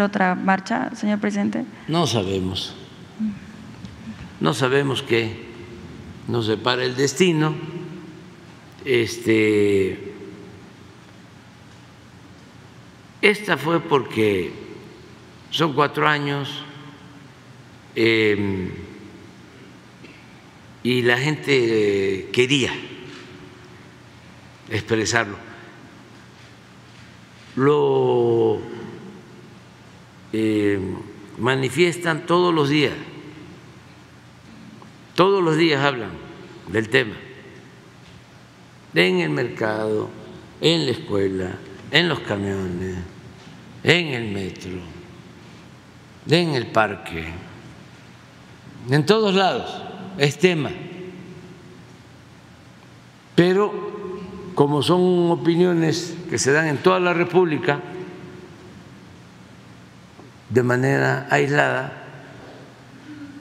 otra marcha, señor presidente? No sabemos. No sabemos qué nos separa el destino. Este, esta fue porque son cuatro años eh, y la gente quería expresarlo. Lo eh, manifiestan todos los días, todos los días hablan del tema, en el mercado, en la escuela, en los camiones, en el metro, en el parque, en todos lados. Es tema. Pero como son opiniones que se dan en toda la República de manera aislada,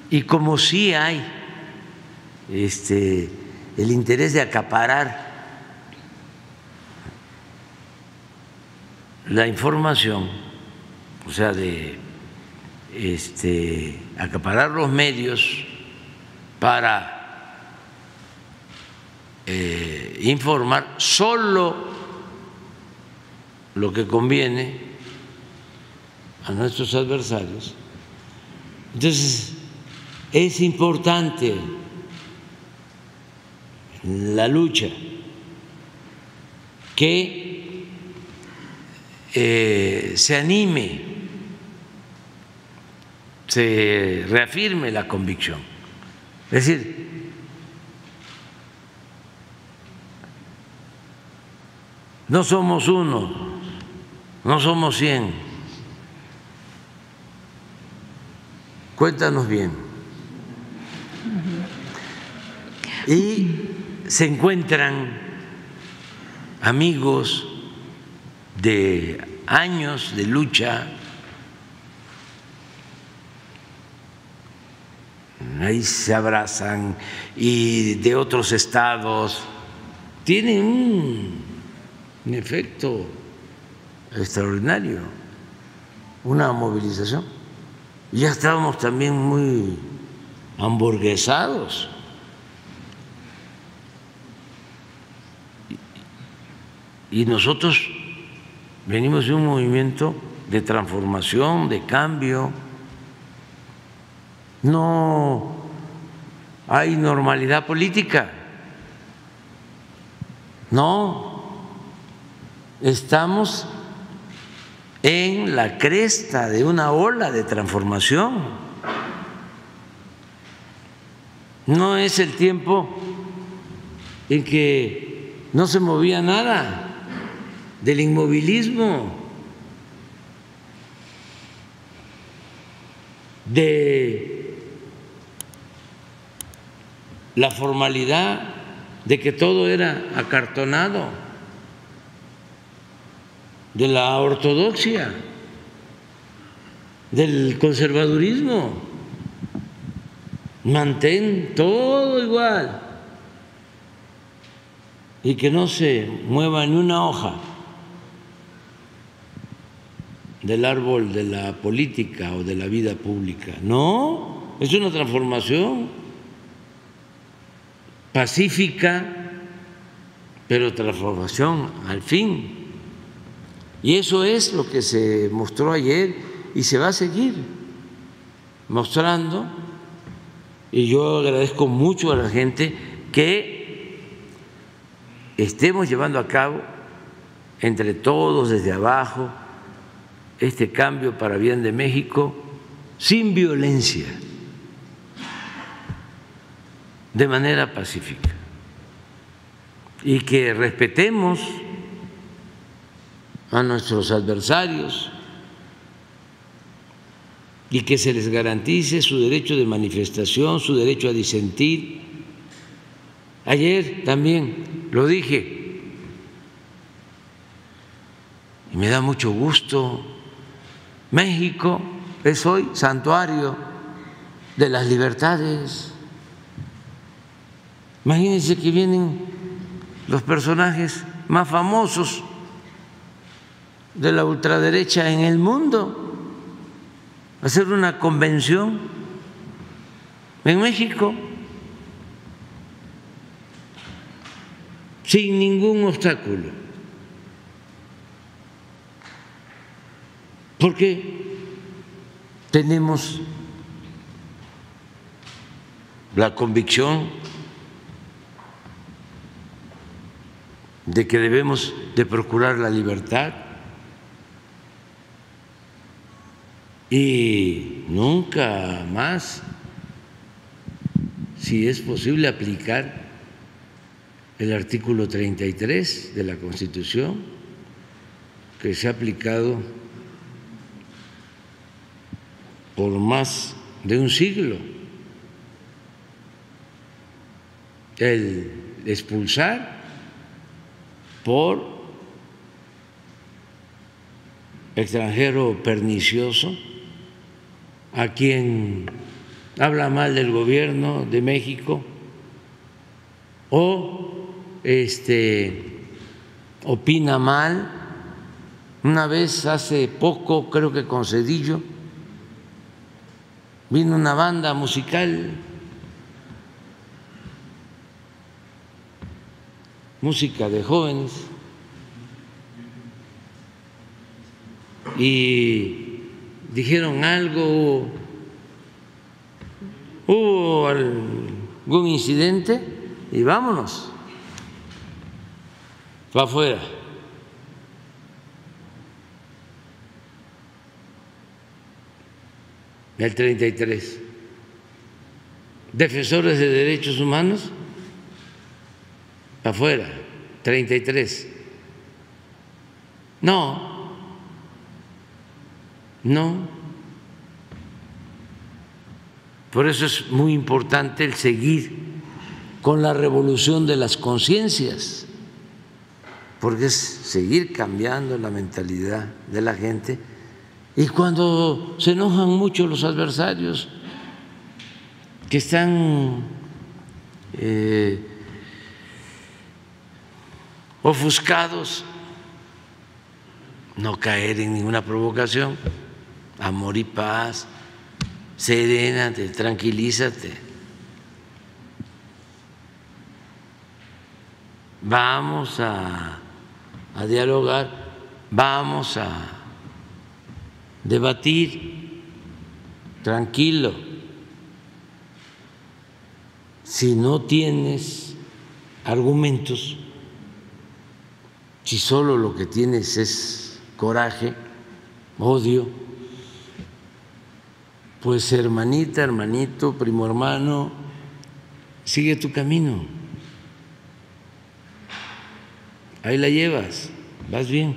y como sí hay este, el interés de acaparar la información, o sea, de este, acaparar los medios para eh, informar solo lo que conviene nuestros adversarios. Entonces, es importante la lucha que eh, se anime, se reafirme la convicción. Es decir, No somos uno, no somos cien. Cuéntanos bien. Y se encuentran amigos de años de lucha, ahí se abrazan y de otros estados, tienen un efecto extraordinario, una movilización. Ya estábamos también muy hamburguesados. Y nosotros venimos de un movimiento de transformación, de cambio. No hay normalidad política. No, estamos en la cresta de una ola de transformación. No es el tiempo en que no se movía nada del inmovilismo, de la formalidad, de que todo era acartonado de la ortodoxia, del conservadurismo. Mantén todo igual y que no se mueva ni una hoja del árbol de la política o de la vida pública. No, es una transformación pacífica, pero transformación al fin y eso es lo que se mostró ayer y se va a seguir mostrando. Y yo agradezco mucho a la gente que estemos llevando a cabo entre todos desde abajo este cambio para bien de México sin violencia, de manera pacífica, y que respetemos a nuestros adversarios y que se les garantice su derecho de manifestación, su derecho a disentir. Ayer también lo dije y me da mucho gusto. México es hoy santuario de las libertades. Imagínense que vienen los personajes más famosos de la ultraderecha en el mundo hacer una convención en México sin ningún obstáculo. Porque tenemos la convicción de que debemos de procurar la libertad y nunca más, si es posible, aplicar el artículo 33 de la Constitución que se ha aplicado por más de un siglo, el expulsar por extranjero pernicioso a quien habla mal del gobierno de México o este opina mal. Una vez hace poco, creo que con Cedillo, vino una banda musical, música de jóvenes, y dijeron algo, hubo algún incidente y vámonos, para afuera. El 33. Defensores de derechos humanos, afuera, 33. No, no. Por eso es muy importante el seguir con la revolución de las conciencias, porque es seguir cambiando la mentalidad de la gente. Y cuando se enojan mucho los adversarios, que están eh, ofuscados, no caer en ninguna provocación amor y paz, serénate, tranquilízate. Vamos a, a dialogar, vamos a debatir, tranquilo. Si no tienes argumentos, si solo lo que tienes es coraje, odio, pues hermanita, hermanito, primo hermano, sigue tu camino. Ahí la llevas, vas bien.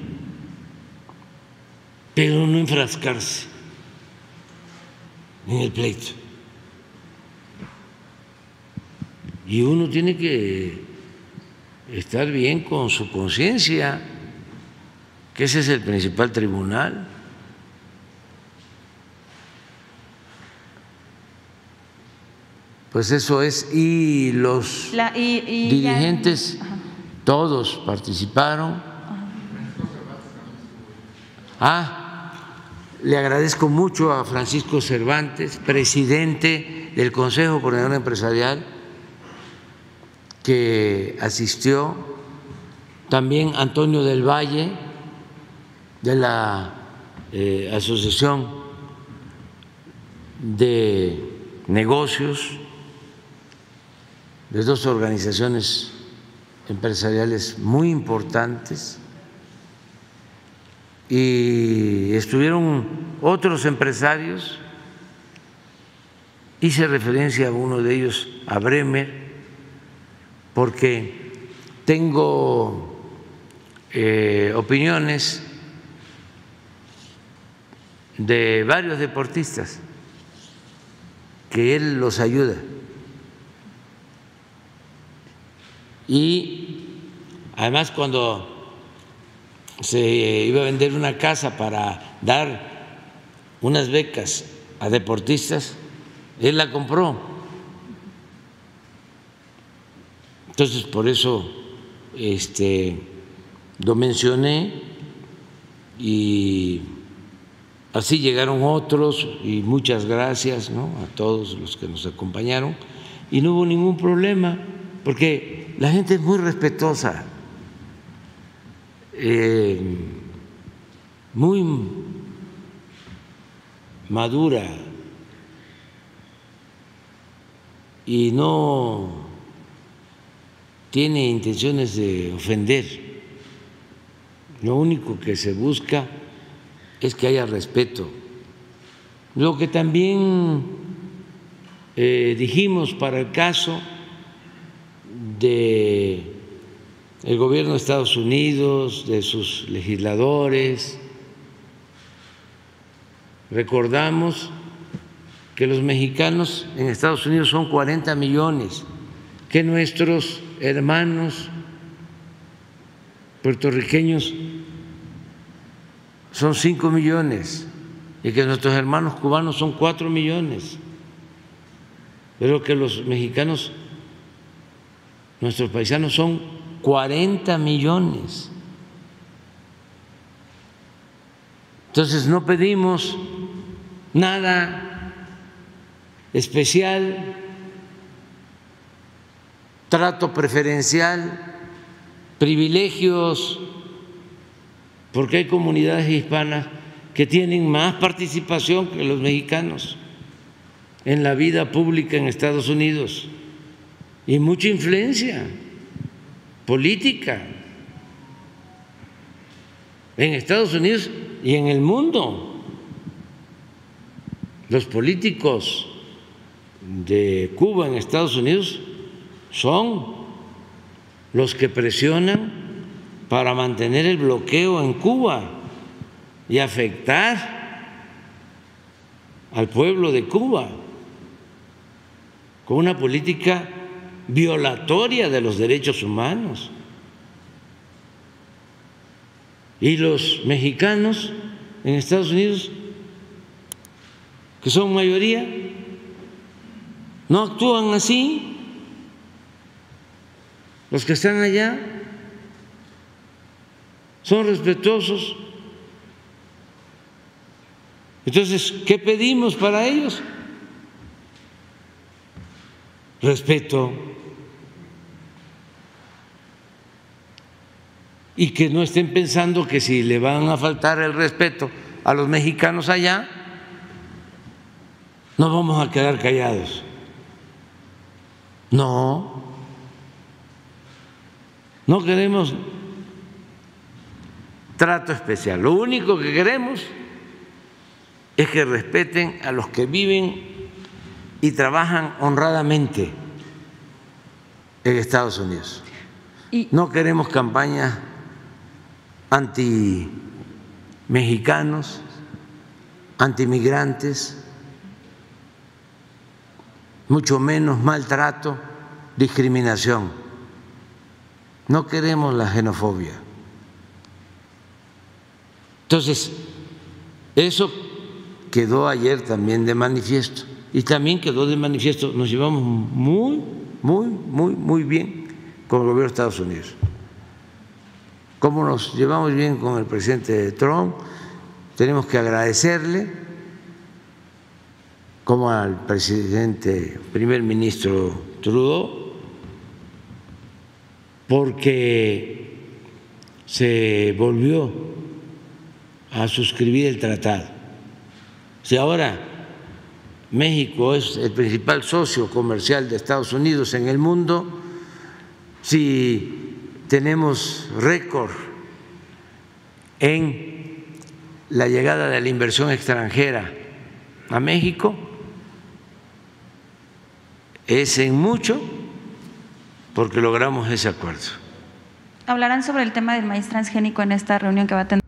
Pero no enfrascarse en el pleito. Y uno tiene que estar bien con su conciencia, que ese es el principal tribunal. Pues eso es, y los dirigentes, todos participaron. Ah, le agradezco mucho a Francisco Cervantes, presidente del Consejo Coordinador Empresarial, que asistió, también Antonio del Valle, de la eh, Asociación de Negocios de dos organizaciones empresariales muy importantes y estuvieron otros empresarios, hice referencia a uno de ellos, a Bremer, porque tengo eh, opiniones de varios deportistas que él los ayuda y además cuando se iba a vender una casa para dar unas becas a deportistas, él la compró. Entonces, por eso este, lo mencioné y Así llegaron otros y muchas gracias ¿no? a todos los que nos acompañaron y no hubo ningún problema porque la gente es muy respetuosa, eh, muy madura y no tiene intenciones de ofender. Lo único que se busca es que haya respeto. Lo que también eh, dijimos para el caso de el gobierno de Estados Unidos, de sus legisladores, recordamos que los mexicanos en Estados Unidos son 40 millones, que nuestros hermanos puertorriqueños son 5 millones y que nuestros hermanos cubanos son 4 millones, pero que los mexicanos, nuestros paisanos son 40 millones. Entonces no pedimos nada especial, trato preferencial, privilegios, porque hay comunidades hispanas que tienen más participación que los mexicanos en la vida pública en Estados Unidos y mucha influencia política en Estados Unidos y en el mundo. Los políticos de Cuba en Estados Unidos son los que presionan para mantener el bloqueo en Cuba y afectar al pueblo de Cuba con una política violatoria de los derechos humanos. Y los mexicanos en Estados Unidos, que son mayoría, no actúan así. Los que están allá son respetuosos. Entonces, ¿qué pedimos para ellos? Respeto. Y que no estén pensando que si le van a faltar el respeto a los mexicanos allá, no vamos a quedar callados. No, no queremos trato especial. Lo único que queremos es que respeten a los que viven y trabajan honradamente en Estados Unidos. No queremos campañas anti mexicanos, antimigrantes, mucho menos maltrato, discriminación. No queremos la xenofobia. Entonces, eso quedó ayer también de manifiesto y también quedó de manifiesto, nos llevamos muy, muy, muy, muy bien con el gobierno de Estados Unidos. Como nos llevamos bien con el presidente Trump, tenemos que agradecerle, como al presidente, primer ministro Trudeau, porque se volvió a suscribir el tratado. Si ahora México es el principal socio comercial de Estados Unidos en el mundo, si tenemos récord en la llegada de la inversión extranjera a México, es en mucho porque logramos ese acuerdo. Hablarán sobre el tema del maíz transgénico en esta reunión que va a tener.